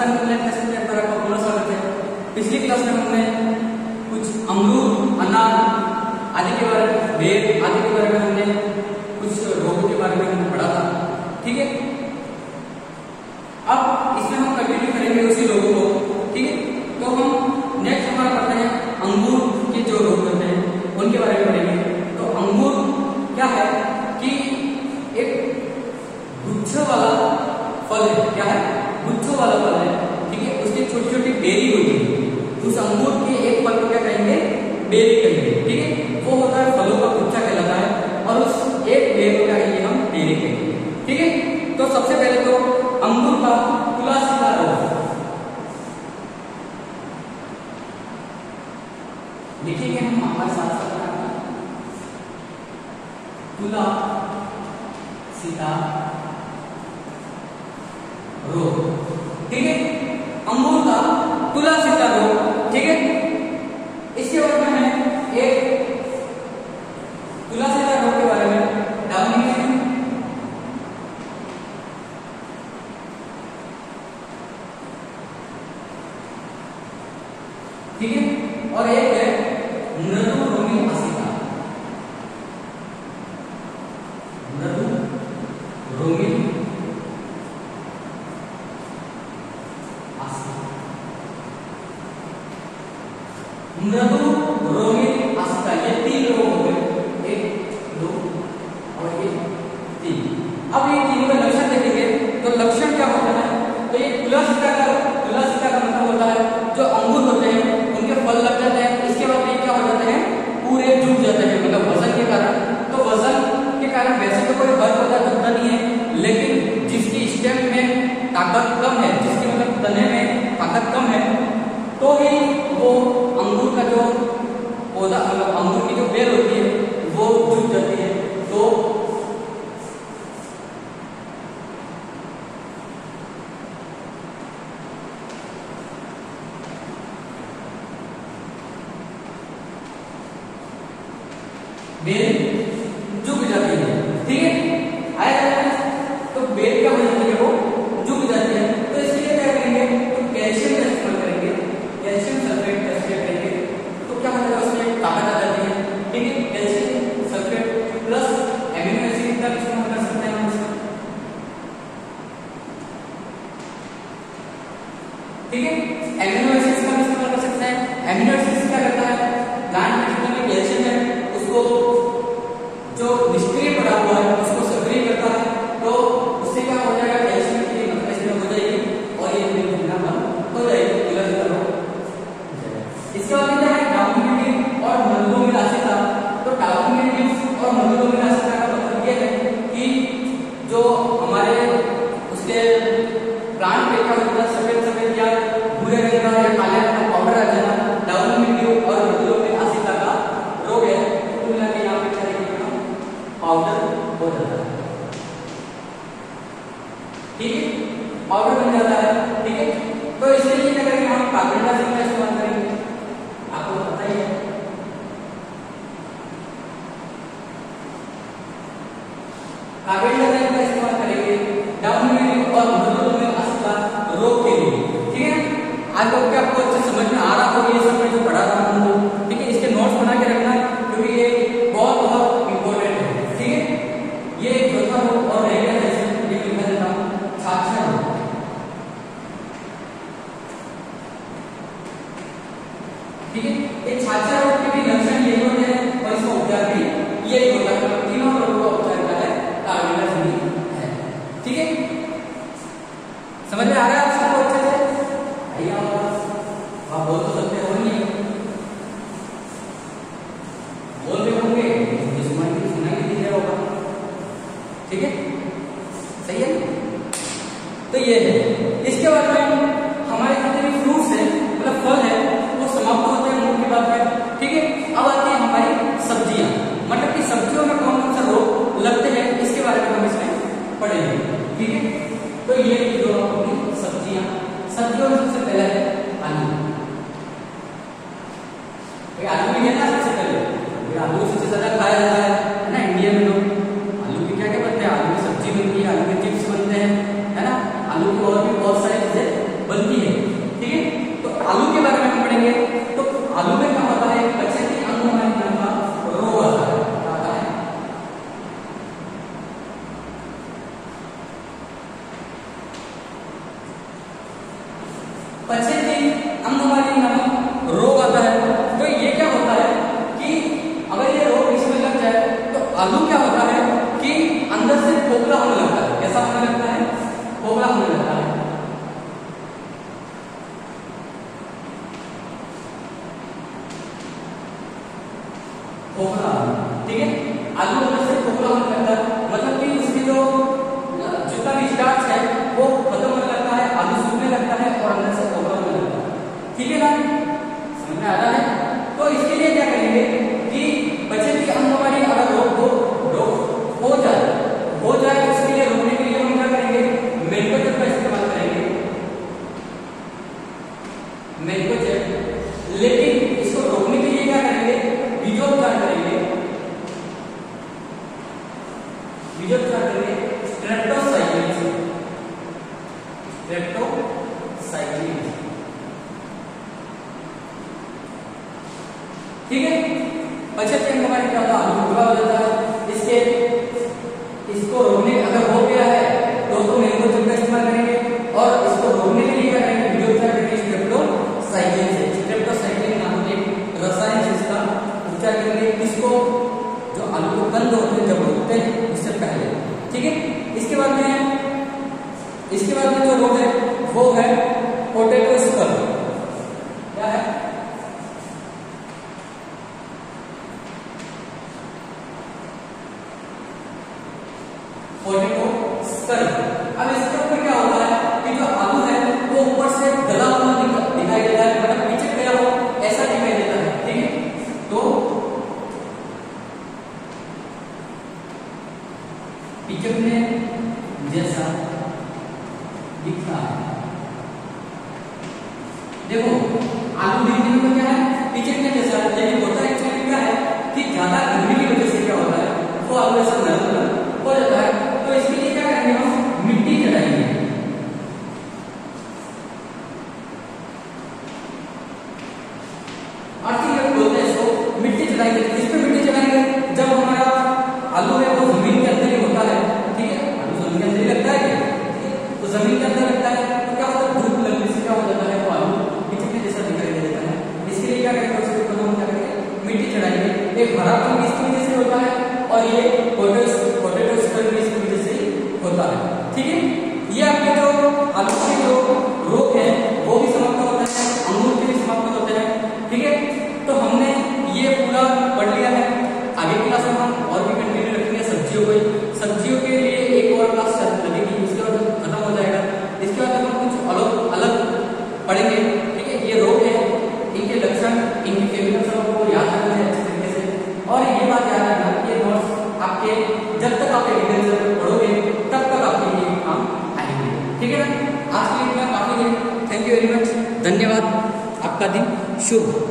पाकिस्तान के millet national paper पर आपका पूरा स्वागत है। पिछली क्लास में हमने कुछ अमरूद, अनार आदि के बारे में बेर आदि के बारे में हमने कुछ रोगों के बारे में हमने पढ़ा था। ठीक है? अब इसमें हम कंटिन्यू करेंगे उसी रोग बेरी होती है तो अंगूर के एक फल को क्या कहेंगे बेरी कहेंगे ठीक है? वो होता है फलों का गुच्छा कहलाता है और उस एक बेर को क्या कहेंगे हम? बेरी कहेंगे ठीक है? तो सबसे पहले तो अंगूर का खुला सीधा रोग लिखेंगे हम हमारे साथ साथ खुला सीधा रोग ठीक है? ठीक है? और एक है मृदुभूमि असिता। मृदुभूमि असिता। मृदु Amém? जो हमारे उसके प्लांट पे का मतलब सफ़ेद सफ़ेद या भूरे रंग का या काले रंग का पाउडर आ जाना डाउन में और रुद्रों में असिता का रोग है तो कुल मिला के यहाँ पे क्या रहेगा पाउडर हो जाता है। ठीक है? पाउडर बन जाता है। ठीक है? तो इसके लिए क्या करेंगे? हम कार्बन डाइऑक्साइड का इस्तेमाल करेंगे। आपको पता ही है। ठीक है? एक छाछा रोग के भी लक्षण ये होते हैं और इसका उपचार भी ये होता है आलू में है ना सबसे पहले आलू सबसे ज़्यादा खोखला। ठीक है? आलू अंदर से खोखला होने लगता है मतलब कि उसकी जो जितना भी स्टार्च है, वो खत्म होने लगता है, आलू सूखने लगता है और अंदर से खोखला होने लगता है। ठीक है ना? समझ में आ रहा है? तो इसके लिए क्या करेंगे कि बच्चे की अंगवाड़ी अगर रोग हो रोग हो जाए हो जाए तो उसके लिए रोकने के लिए हम क्या करेंगे मेनकोजेब का इस्तेमाल करेंगे मेनकोजेब लेकिन इसको रोकने के लिए क्या करेंगे बीजोपचार करेंगे से स्ट्रेप्टोसाइक्लिन ठीक है? बचत के हमारे क्या होता है? पूरा हो जाता है। इसके, इसको रोकने, अगर है इसके बाद में जो रोड है वो है पोटेटो स्कल क्या है पोटेटो स्कल अब इसके ऊपर क्या होता है कि जो आलू है वो ऊपर से गला हुआ दिखाई देता है मतलब पीछे गया हो ऐसा दिखाई देता है ठीक है तो पिचकने जैसा दिखता है। देखो, आलू दिखने में क्या है? पिचकने जैसा लेकिन होता एक्चुअली क्या है कि ज़्यादा गर्मी की वजह से क्या होता है? वो आलू ऐसा नरम नरम हो जाता है तो इसके लिए क्या करेंगे हम मिट्टी चढ़ाएँगे आर्थिक जब बोलते हैं इसको मिट्टी चढ़ाएँगे किस पे मिट्टी चढ़ाएँगे जब हमारा आलू है वो ज़मीन के अंदर ही होता है ठीक है आलू ज़मीन के अंदर ही लगता है तो ज़मीन के अंदर लगता है तो क्या होता है धूप लगने से क्या हो जाता है वो आलू पिचकने जैसा दिखाई दे देता है इसके लिए क्या करेंगे उसके ऊपर हम क्या करेंगे मिट्टी चढ़ाएँगे एक हरापन किसकी वजह से होता है और ये पोटेटो पोटेटो स्कल भी इसकी वजह से होता है। ठीक है? ये आपके जो आलू के जो रोग है, वो भी समाप्त होता है, अंगूर के भी समाप्त होते हैं। ठीक है? तो हमने ये पूरा पढ़ लिया है। आगे क्लास में हम और भी कंटिन्यू रखेंगे सब्जियों को सब्जियों के लिए एक और क्लास लगेगी, उसके बाद खत्म हो जाएगा। इसके बाद हम कुछ अलग अलग पढ़ेंगे। ठीक है? ये रोग है, इनके लक्षण, इनके दिन शुभ।